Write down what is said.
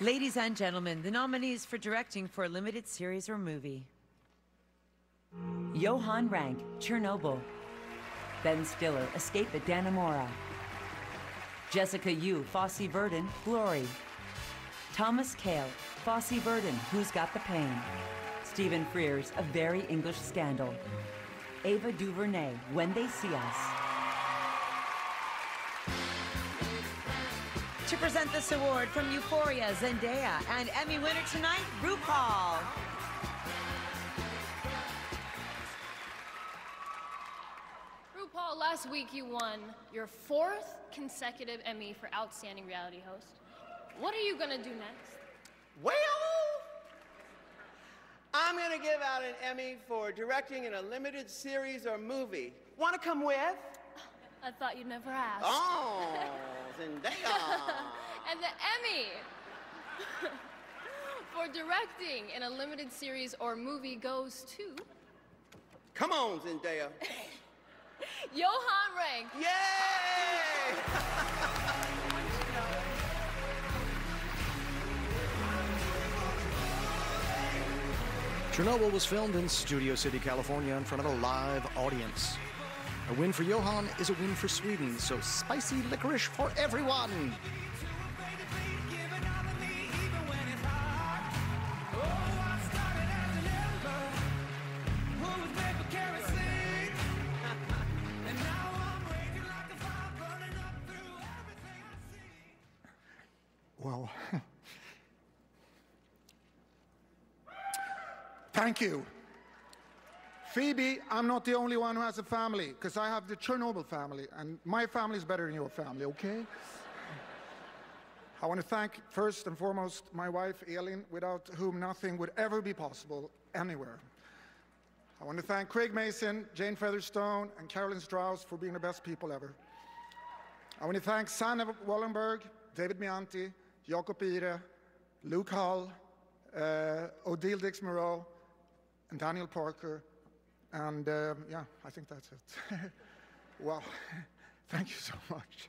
Ladies and gentlemen, the nominees for directing for a limited series or movie. Johan Renck, Chernobyl. Ben Stiller, Escape at Dannemora. Jessica Yu, Fosse Verdon, Glory. Thomas Kail, Fosse Verdon, Who's Got the Pain. Stephen Frears, A Very English Scandal. Ava DuVernay, When They See Us. To present this award from Euphoria, Zendaya, and Emmy winner tonight, RuPaul. RuPaul, last week you won your fourth consecutive Emmy for Outstanding Reality Host. What are you gonna do next? Well, I'm gonna give out an Emmy for directing in a limited series or movie. Wanna come with? I thought you'd never ask. Oh, Zendaya. and the Emmy for directing in a limited series or movie goes to Come on, Zendaya. Johan Renck. Yay! Chernobyl was filmed in Studio City, California, in front of a live audience. A win for Johan is a win for Sweden, so spicy licorice for everyone! Well, thank you. Phoebe, I'm not the only one who has a family, because I have the Chernobyl family, and my family is better than your family, okay? I want to thank, first and foremost, my wife, Elin, without whom nothing would ever be possible anywhere. I want to thank Craig Mazin, Jane Featherstone, and Carolyn Strauss for being the best people ever. I want to thank Sanna Wallenberg, David Mianti, Jakob Ihre, Luke Hull, uh, Odile Dicks-Mireaux, and Daniel Parker. And um, yeah, I think that's it. well, thank you so much.